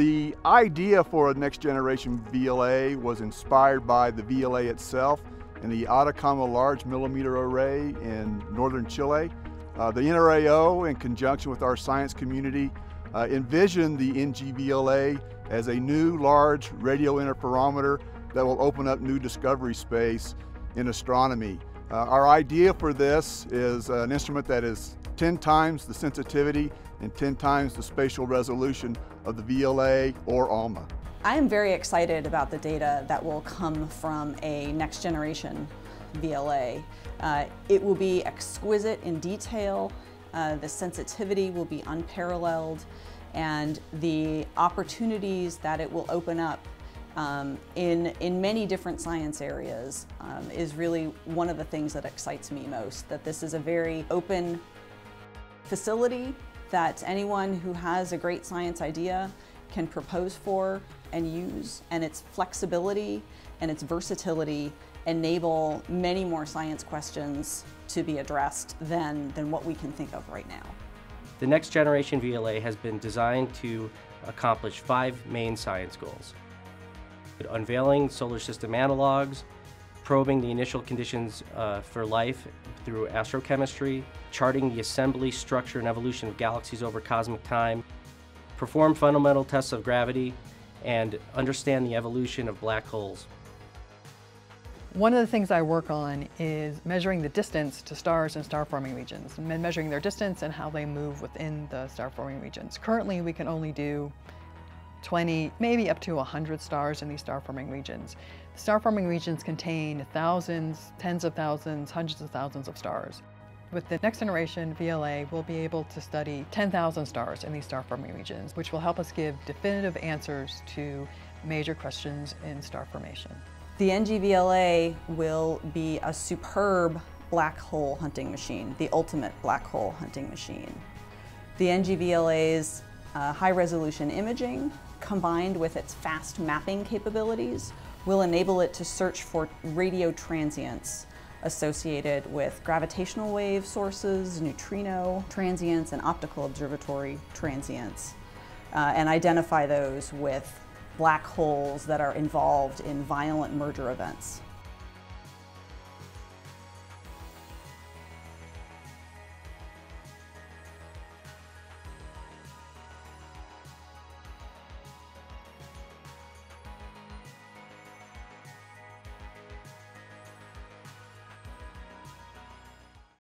The idea for a next generation VLA was inspired by the VLA itself and the Atacama Large Millimeter Array in northern Chile. Uh, the NRAO, in conjunction with our science community, uh, envisioned the NGVLA as a new large radio interferometer that will open up new discovery space in astronomy. Uh, our idea for this is an instrument that is 10 times the sensitivity and 10 times the spatial resolution of the VLA or ALMA. I am very excited about the data that will come from a next generation VLA. Uh, it will be exquisite in detail, uh, the sensitivity will be unparalleled, and the opportunities that it will open up um, in, in many different science areas um, is really one of the things that excites me most, that this is a very open facility that anyone who has a great science idea can propose for and use, and its flexibility and its versatility enable many more science questions to be addressed than, than what we can think of right now. The next generation VLA has been designed to accomplish five main science goals. Unveiling solar system analogs, probing the initial conditions uh, for life through astrochemistry, charting the assembly, structure, and evolution of galaxies over cosmic time, perform fundamental tests of gravity, and understand the evolution of black holes. One of the things I work on is measuring the distance to stars in star-forming regions, and measuring their distance and how they move within the star-forming regions. Currently, we can only do 20, maybe up to 100 stars in these star-forming regions. The Star-forming regions contain thousands, tens of thousands, hundreds of thousands of stars. With the next generation VLA, we'll be able to study 10,000 stars in these star-forming regions, which will help us give definitive answers to major questions in star formation. The NGVLA will be a superb black hole hunting machine, the ultimate black hole hunting machine. The NGVLA's uh, high resolution imaging combined with its fast mapping capabilities will enable it to search for radio transients associated with gravitational wave sources, neutrino transients, and optical observatory transients, uh, and identify those with black holes that are involved in violent merger events.